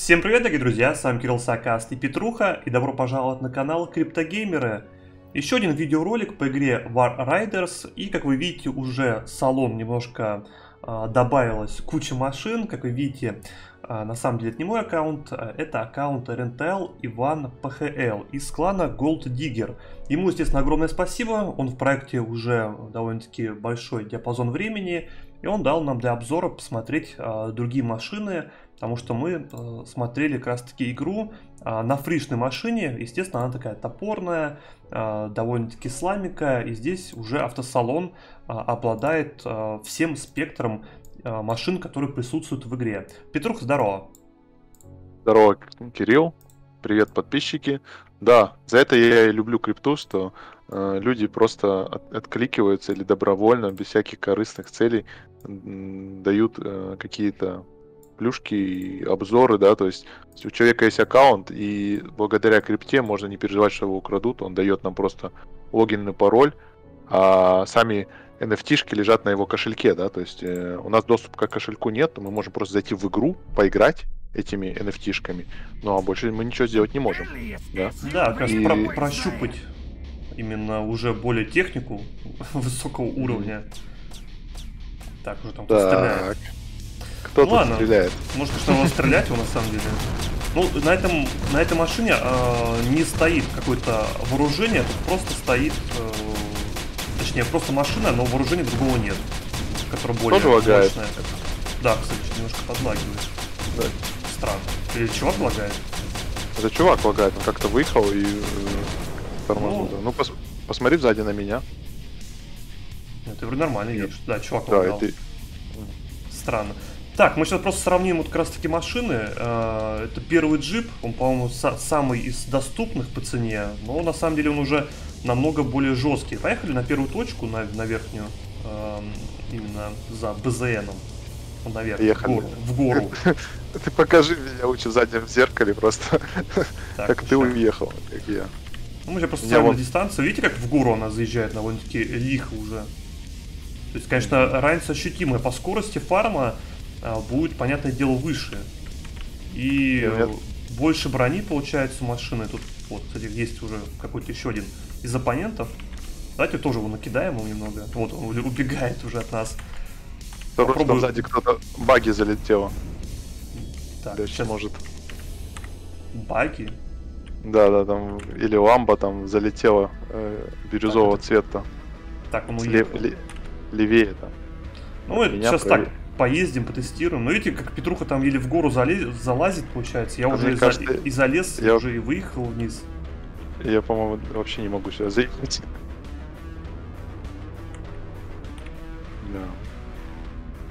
Всем привет, дорогие друзья, с вами Кирилл Сакаст и Петруха, и добро пожаловать на канал Криптогеймеры. Еще один видеоролик по игре War Riders, и как вы видите, уже салон немножко э, добавилось куча машин, как вы видите, э, на самом деле это не мой аккаунт, а это аккаунт РНТЛ Иван ПХЛ из клана Gold Digger. Ему, естественно, огромное спасибо, он в проекте уже довольно-таки большой диапазон времени, и он дал нам для обзора посмотреть э, другие машины, потому что мы э, смотрели как раз таки игру э, на фришной машине, естественно, она такая топорная, э, довольно-таки слабенькая, и здесь уже автосалон э, обладает всем спектром машин, которые присутствуют в игре. Петрух, здорово! Здорово, Кирилл. Привет, подписчики. Да, за это я и люблю крипту, что э, люди просто от, откликиваются или добровольно, без всяких корыстных целей, дают э, какие-то плюшки и обзоры, да, то есть у человека есть аккаунт, и благодаря крипте можно не переживать, что его украдут, он дает нам просто логин и пароль, а сами NFT-шки лежат на его кошельке, да, то есть э, у нас доступа к кошельку нет, мы можем просто зайти в игру, поиграть этими NFT-шками, ну а больше мы ничего сделать не можем, да. Да, как раз И- про- прощупать именно уже более технику высокого уровня. Так, уже там. Так. Кто Ну тут ладно. стреляет? Может, конечно, надо стрелять его на самом деле. Ну, на, этом, на этой машине э, не стоит какое-то вооружение, тут просто стоит, э, точнее, просто машина, но вооружения другого нет, которое более Тоже лагает? мощное. Да, кстати, немножко подлагивает. Да. Странно. Или чувак лагает? Это чувак лагает, он как-то выехал и э, тормознул. Ну. Ну, пос- посмотри сзади на меня. Нет, ты вроде нормально едешь. Да, чувак Да, и лагал. ты... Странно. Так, мы сейчас просто сравним вот как раз таки машины. Э, Это первый джип, он, по-моему, са- самый из доступных по цене, но на самом деле он уже намного более жесткий. Поехали на первую точку, на, на верхнюю, эм, именно за БЗНом. Наверх, в Поехали. гору. В гору. Ты покажи меня лучше в заднем зеркале просто, Так, как ты уехал, как я. Ну, мы сейчас просто Я ставим вот- дистанцию. Видите, как в гору она заезжает довольно-таки лихо уже. То есть, конечно, разница ощутимая. По скорости фарма будет, понятное дело, выше. И Ну, я- э, больше брони получается у машины. Тут вот, кстати, есть уже какой-то еще один из оппонентов. Давайте тоже его накидаем ему немного. Вот, он убегает уже от нас. Что Попробую. сзади кто-то баги залетело. Так, Да, сейчас может. баги. Да, да, там. Или ламба там залетела э, бирюзового Так, цвета. Так, он уехал. ле- левее там. Ну, Меня сейчас проверь. так поездим, потестируем. Ну, видите, как Петруха там еле в гору залез- залазит, получается. Я А уже и, кажется, и залез, я- уже и выехал вниз. Я, по-моему, вообще не могу сюда заехать. Да.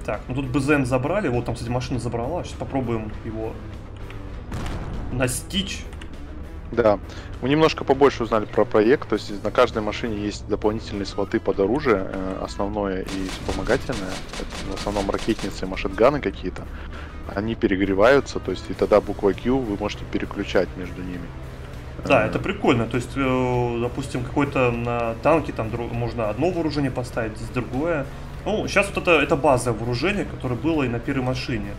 Так, ну тут БЗН забрали, вот там, кстати, машина забрала. Сейчас попробуем его настичь. Да, мы немножко побольше узнали про проект, то есть на каждой машине есть дополнительные слоты под оружие, э, основное и вспомогательное, это в основном ракетницы и машинганы какие-то, они перегреваются, то есть и тогда буква Q вы можете переключать между ними. Да, Э, это прикольно. То есть, э, допустим, какой-то на танке там можно одно вооружение поставить, здесь другое. Ну, сейчас вот это, это базовое вооружение, которое было и на первой машине.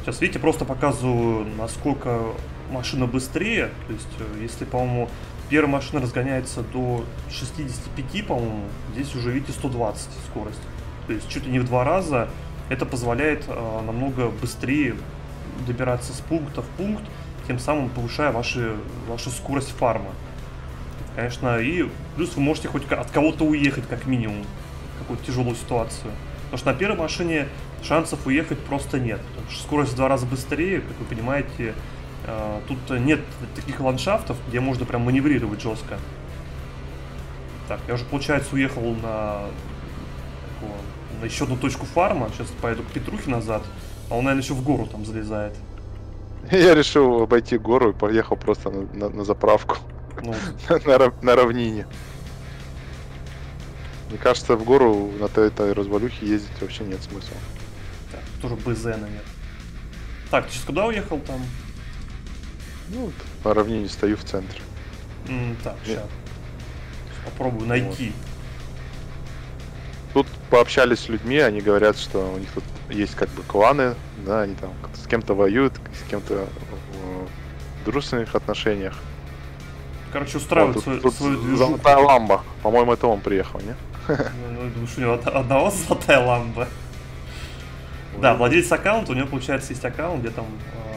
Сейчас, видите, просто показываю, насколько машина быстрее. То есть, э, если, по-моему, первая машина разгоняется до 65, по-моему, здесь уже, видите, 120 скорость. То есть, чуть ли не в два раза. Это позволяет э, намного быстрее добираться с пункта в пункт, тем самым повышая ваши, вашу скорость фарма. Конечно, и плюс вы можете хоть от кого-то уехать, как минимум, какую-то тяжелую ситуацию. Потому что на первой машине шансов уехать просто нет. Потому что скорость в два раза быстрее, как вы понимаете, тут нет таких ландшафтов, где можно прям маневрировать жестко. Так, я уже, получается, уехал на, на еще одну точку фарма. Сейчас поеду к Петрухе назад. А он, наверное, еще в гору там залезает. Я решил обойти гору и поехал просто на, на- на заправку Ну, на, на равнине. Мне кажется, в гору на той- этой развалюхе ездить вообще нет смысла. Так, тоже БЗна нет. Так, ты сейчас куда уехал там? Ну, вот на равнине стою в центре. М, так, Нет. сейчас. Попробую найти. Тут пообщались с людьми, они говорят, что у них тут есть как бы кланы, да, они там с кем-то воюют, с кем-то в дружественных отношениях. Короче, устраивают Вот, свою, тут, свою тут движуху. золотая ламба. По-моему, это он приехал, не? Ну, ну, что у него од- одного золотая ламба. Да, владелец аккаунта, у него, получается, есть аккаунт, где там э,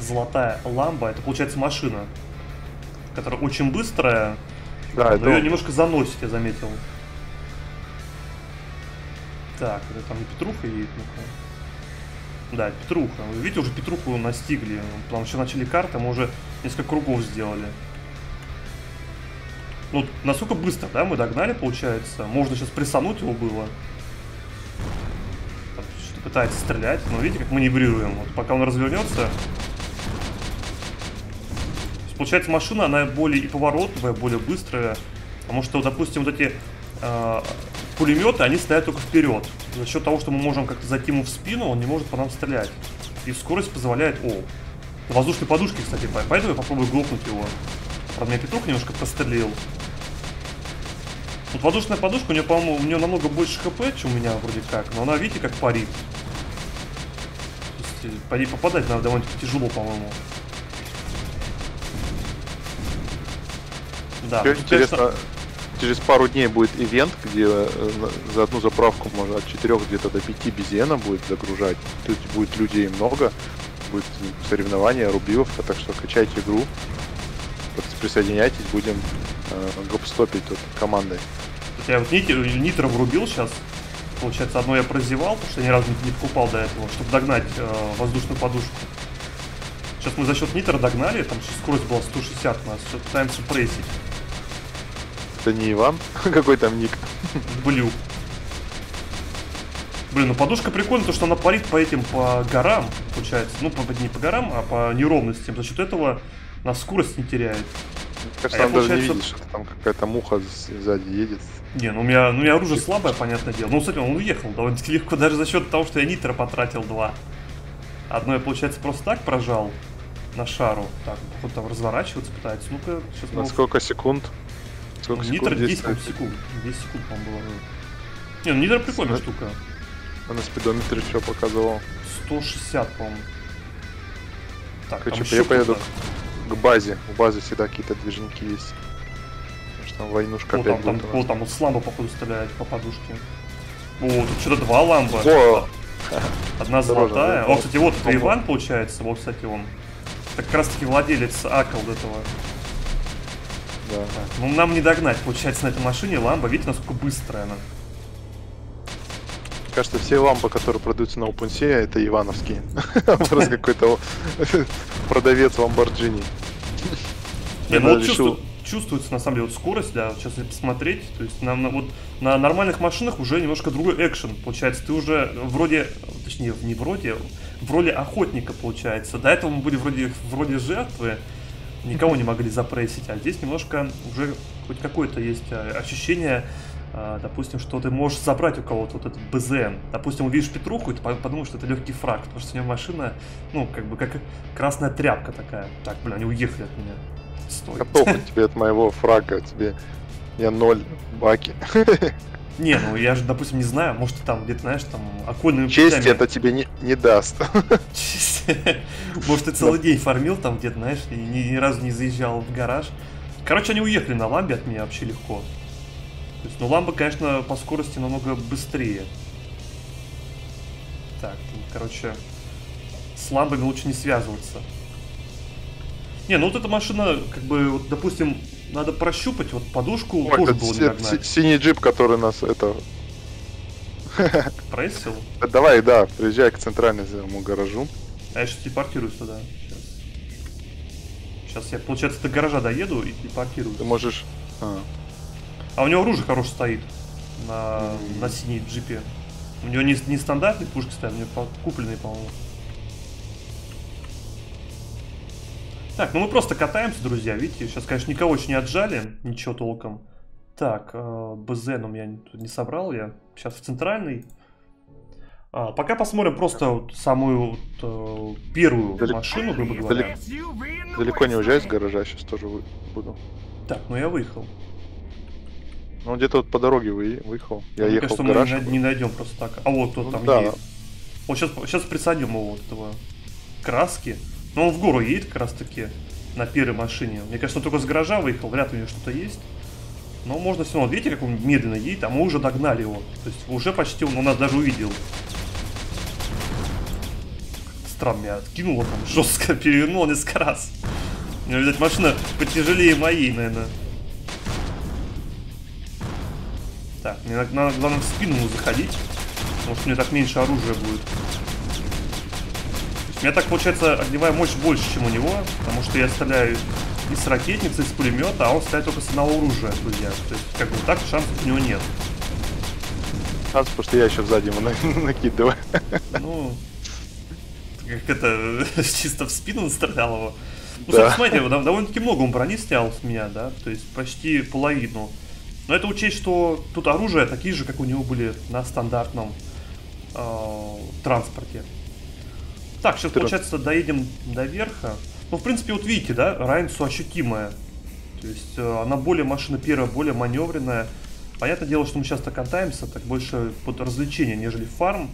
золотая ламба. Это, получается, машина, которая очень быстрая, Да, это но ее он. немножко заносит, я заметил. Так, это там не Петруха едет, ну-ка. Да, Петруха. Вы видите, уже Петруху настигли. Потому что начали карты, мы уже несколько кругов сделали. Ну, насколько быстро, да, мы догнали, получается. Можно сейчас прессануть его было. Что-то пытается стрелять, но видите, как маневрируем. Вот пока он развернется. Получается, машина, она более и поворотливая, более быстрая. Потому что, допустим, вот эти э, пулеметы, они стоят только вперед. За счет того, что мы можем как-то зайти ему в спину, он не может по нам стрелять. И скорость позволяет... О, воздушной подушки, кстати, по- поэтому я попробую глохнуть его. Правда, меня Петрух немножко прострелил. Вот воздушная подушка, у нее, по-моему, у нее намного больше хп, чем у меня вроде как, но она, видите, как парит. То есть, э, по ней попадать надо довольно-таки тяжело, по-моему. Да, тут, интересно, через пару дней будет ивент, где э, за одну заправку можно от 4 где-то до 5 безена будет загружать. Тут будет людей много, будет соревнования, рубиловка, так что качайте игру. Присоединяйтесь, будем э, гопстопить тут командой. Я вот нитро, нитро врубил сейчас. Получается, одно я прозевал, потому что ни разу не, не покупал до этого, чтобы догнать э, воздушную подушку. Сейчас мы за счет нитра догнали, там скорость была 160 у нас, сейчас пытаемся прессить. Это не Иван, какой там ник. Блю. Блин, ну подушка прикольная, то что она парит по этим, по горам, получается. Ну, по, не по горам, а по неровностям. За счет этого на скорость не теряет. Кажется, А там даже не получается- видишь, что там какая-то муха сзади едет. Не, ну у меня, ну, у меня оружие слабое, понятное дело. Ну, кстати, он уехал довольно-таки легко, даже за счет того, что я нитро потратил два. Одно я, получается, просто так прожал на шару. Так, походу там разворачиваться пытается. Ну-ка, сейчас На сколько секунд? Сколько Нитро секунд 10 здесь? по-моему, секунд. 10 секунд, по-моему, было. Не, ну нитро прикольная См- штука. А на спидометре что показывал? 160, по-моему. Так, Короче, там я поеду кто-то. к базе. У базы всегда какие-то движники есть. Потому что там войнушка О, опять там, там, будет у о, там вот с ламбы, походу, стреляет по подушке. О, тут что-то два ламба. О, Одна Осторожно, золотая. да. О, кстати, вот. Иван, получается. Вот, кстати, он. Это как раз таки владелец Акл этого. Да. Так, ну, нам не догнать, получается, на этой машине ламба. Видите, насколько быстрая она. Кажется, все лампы, которые продаются на OpenSea, это ивановские. Просто какой-то продавец ну решил- чувствуется, на самом деле, вот скорость, да, сейчас если посмотреть, то есть на, на- вот на нормальных машинах уже немножко другой экшен, получается, ты уже вроде, точнее, не вроде, в роли охотника, получается, до этого мы были вроде, вроде жертвы, никого не могли запрессить, а здесь немножко уже хоть какое-то есть а, ощущение, а, допустим, что ты можешь забрать у кого-то вот этот БЗН. Допустим, увидишь Петруху, и ты по- подумаешь, что это легкий фраг, потому что у него машина, ну, как бы, как красная тряпка такая. Так, блин, они уехали от меня. Стой. Готов тебе от моего фрага, тебе я ноль баки. Не, ну я же, допустим, не знаю, может ты там где-то, знаешь, там окольными Честь путями- это тебе не, не даст. Честь. Может ты целый день фармил там где-то, знаешь, и ни, ни разу не заезжал в гараж. Короче, они уехали на ламбе от меня вообще легко. То есть, ну ламба, конечно, по скорости намного быстрее. Так, ну, короче, с ламбами лучше не связываться. Не, ну вот эта машина, как бы, вот, допустим, надо прощупать, вот подушку Ой, тоже было не синий джип, который нас это... Прессил. Да Давай, да, приезжай к центральному гаражу. А я сейчас телепортируюсь туда. Сейчас. Сейчас я, получается, до гаража доеду и телепортируюсь. Ты можешь... А, А у него оружие хорошее стоит на, Мгм. на синей джипе. У него не, не стандартные пушки стоят, у него купленные, по-моему. Так, ну мы просто катаемся, друзья, видите, сейчас, конечно, никого еще не отжали, ничего толком. Так, э, БЗН у меня тут не собрал я, сейчас в центральный. А, пока посмотрим просто вот самую вот, э, первую Далек- машину, грубо говоря. далеко не уезжай с гаража, сейчас тоже вы- буду. Так, ну я выехал. Ну, где-то вот по дороге вы, выехал. Я Мне ехал кажется, в мы гараж. не, не найдем просто так. А вот тут Ну там да. есть. Вот сейчас, сейчас присадим его вот этого краски. Но он в гору едет как раз таки на первой машине. Мне кажется, он только с гаража выехал, вряд ли у него что-то есть. Но можно все равно, видите, как он медленно едет, а мы уже догнали его. То есть уже почти он, он нас даже увидел. Странно, меня откинуло там жестко, перевернуло несколько раз. У него, видать, машина потяжелее моей, наверное. Так, мне надо, главное в спину заходить, потому у меня так меньше оружия будет. У меня так получается огневая мощь больше, чем у него, потому что я стреляю и с ракетницы, и с пулемета, а он стреляет только с одного оружия, друзья. То есть, как бы так шансов у него нет. Шанс, потому что я еще сзади ему на- накидываю. Ну, как это, чисто в спину стрелял его. Ну, Да. смотрите, дов- довольно-таки много он брони снял с меня, да, то есть почти половину. Но это учесть, что тут оружие такие же, как у него были на стандартном э, транспорте. Так, сейчас, Ты- получается, доедем до верха. Ну, в принципе, вот видите, да, разница ощутимая. То есть э, она более машина первая, более маневренная. Понятное дело, что мы часто катаемся, так больше под развлечение, нежели фарм.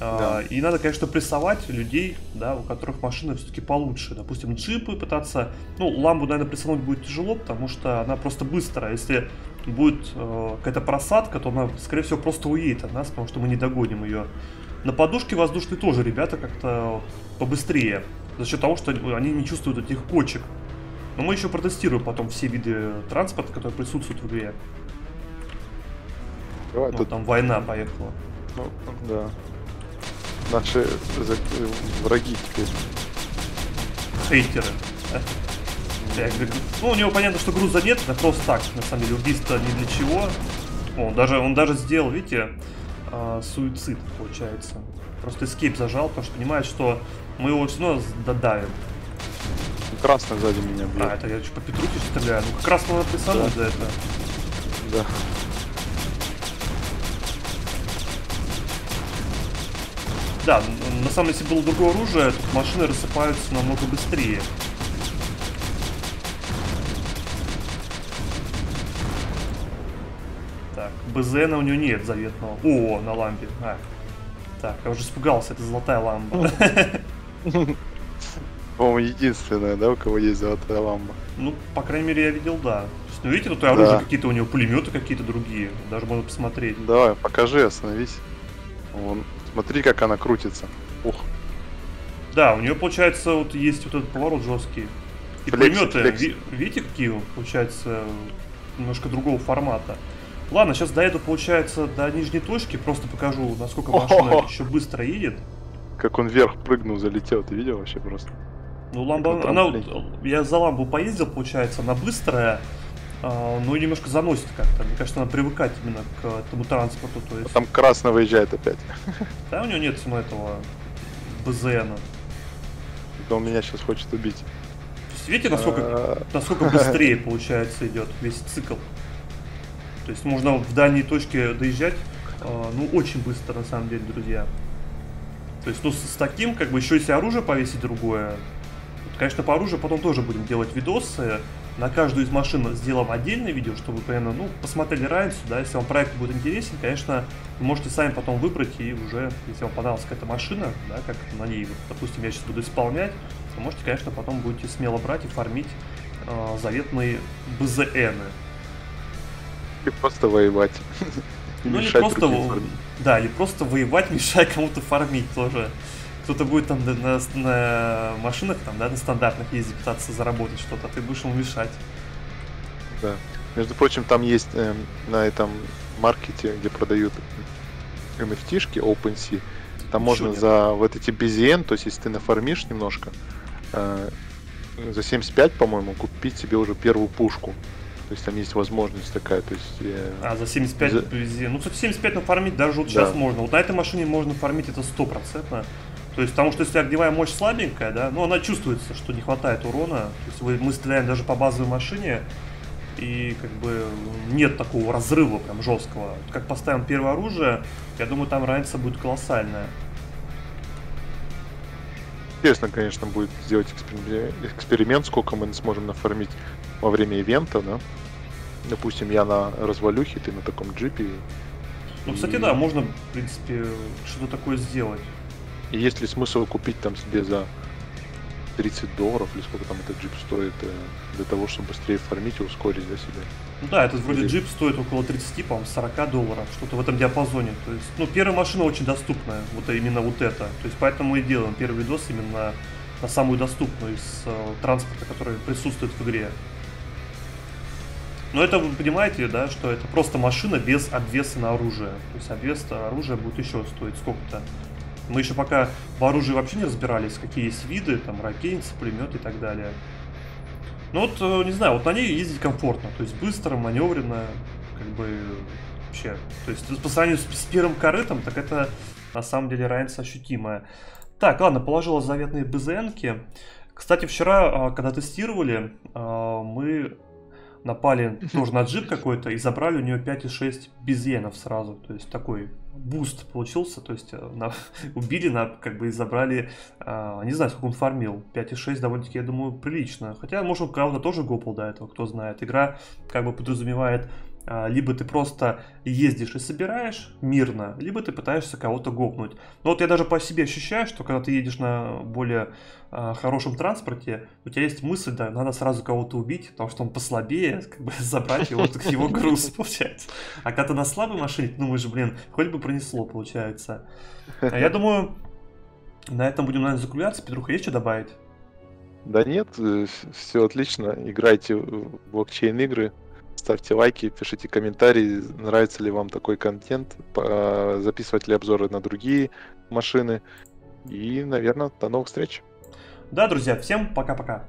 А, И надо, конечно, прессовать людей, да, у которых машины все-таки получше. Допустим, джипы пытаться. Ну, ламбу, наверное, прессануть будет тяжело, потому что она просто быстрая. Если будет э, какая-то просадка, то она, скорее всего, просто уедет от нас, потому что мы не догоним ее. На подушке воздушной тоже ребята как-то побыстрее. За счет того, что они не чувствуют этих кочек. Но мы еще протестируем потом все виды транспорта, которые присутствуют в игре. Давай, Ну, тут, там война поехала. ну, да. Наши враги теперь. Хейтеры. Я говорю, Ну, у него понятно, что груза нет, это просто так, на самом деле, убийство ни для чего. О, Он даже, он даже сделал, видите, а, суицид, получается. Просто эскейп зажал, потому что понимает, что мы его все равно додавим. Красный сзади меня бьет. А, это я еще по Петрухе стреляю. Ну, как раз надо присануть за это. Да. Да, на самом деле, если было другое оружие, тут машины рассыпаются намного быстрее. БЗН у него нет заветного. О, на лампе. А. Так, я уже испугался, это золотая лампа. По-моему, единственная, да, у кого есть золотая ламба. Ну, по крайней мере, я видел, да. Ну, видите, тут оружие Да. какие-то у него, пулеметы какие-то другие. Даже можно посмотреть. Давай, покажи, остановись. Вон, смотри, как она крутится. Ух, Да, у нее, получается, вот есть вот этот поворот жесткий. И Флекси, пулеметы, флекси. видите, какие, получается, немножко другого формата. Ладно, сейчас доеду, получается, до нижней точки, просто покажу, насколько машина еще быстро едет. как он вверх прыгнул, залетел, ты видел вообще просто? Ну, ламба, она, я за ламбу поездил, получается, она быстрая, а, но и немножко заносит как-то. Мне кажется, надо привыкать именно к этому транспорту. То есть, Там красно выезжает опять. да, у него нет ну, этого БЗНа. Это он меня сейчас хочет убить. Видите, насколько А, насколько быстрее, получается, идет весь цикл. То есть можно в дальние точки доезжать, э, ну, очень быстро, на самом деле, друзья. То есть, ну, с, с таким, как бы, еще если оружие повесить другое, вот, конечно, по оружию потом тоже будем делать видосы. На каждую из машин сделаем отдельное видео, чтобы примерно, ну, посмотрели разницу, да, если вам проект будет интересен, конечно, вы можете сами потом выбрать и уже, если вам понравилась какая-то машина, да, как на ней, вот, допустим, я сейчас буду исполнять, то можете, конечно, потом будете смело брать и фармить э, заветные БЗНы. И просто воевать. Ну или мешать просто, да, или просто воевать, мешая кому-то фармить тоже. Кто-то будет там на, на- на машинах, там, да, на стандартных ездить, пытаться заработать что-то, а ты будешь ему мешать. Да. Между прочим, там есть эм, на этом маркете, где продают NFT-шки OpenSea, там Ничего можно нет. за вот эти BZN, то есть если ты нафармишь немножко, э, за 75, по-моему, купить себе уже первую пушку. То есть там есть возможность такая, то есть... э, А, за 75 За- BZ. Ну, кстати, 75 нафармить даже вот сейчас Да. можно. Вот на этой машине можно фармить это стопроцентно. То есть, потому что если огневая мощь слабенькая, да, ну, она чувствуется, что не хватает урона. То есть, вы- мы стреляем даже по базовой машине, и как бы нет такого разрыва прям жесткого. Как поставим первое оружие, я думаю, там разница будет колоссальная. Интересно, конечно, будет сделать экспериме- эксперимент, сколько мы сможем нафармить во время ивента, да? допустим, я на развалюхе, ты на таком джипе. Ну, кстати, и... да, можно, в принципе, что-то такое сделать. И есть ли смысл купить там себе за 30 долларов, или сколько там этот джип стоит, э, для того, чтобы быстрее фармить и ускорить для себя? Ну да, этот вроде или... джип стоит около 30, по-моему, 40 долларов, что-то в этом диапазоне. То есть, ну, первая машина очень доступная, вот именно вот это. То есть, поэтому и делаем первый видос именно на самую доступную из э, транспорта, который присутствует в игре. Но это вы понимаете, да, что это просто машина без обвеса на оружие. То есть обвес оружия будет еще стоить сколько-то. Мы еще пока в оружии вообще не разбирались, какие есть виды, там ракетницы, пулемет и так далее. Ну вот, э, не знаю, вот на ней ездить комфортно, то есть быстро, маневренно, как бы вообще. То есть по сравнению с, с первым корытом, так это на самом деле разница ощутимая. Так, ладно, положила заветные BZN ки. Кстати, вчера, а, когда тестировали, а, мы напали тоже на джип какой-то и забрали у нее 5,6 BZN ов сразу. То есть такой буст получился. То есть э, на, убили, на, как бы и забрали, а, не знаю, сколько он фармил. 5,6 довольно-таки, я думаю, прилично. Хотя, может, он кого-то тоже гопал до этого, кто знает. Игра как бы подразумевает либо ты просто ездишь и собираешь мирно, либо ты пытаешься кого-то гопнуть. Но вот я даже по себе ощущаю, что когда ты едешь на более а, хорошем транспорте, у тебя есть мысль, да, надо сразу кого-то убить, потому что он послабее, как бы забрать его, его груз, получается. А когда ты на слабой машине, ты думаешь, блин, хоть бы пронесло, получается. А я думаю, на этом будем, наверное, закругляться. Петруха, есть что добавить? Да нет, э, все отлично. Играйте в блокчейн-игры, ставьте лайки, пишите комментарии, нравится ли вам такой контент, записывать ли обзоры на другие машины. И, наверное, до новых встреч. Да, друзья, всем пока-пока.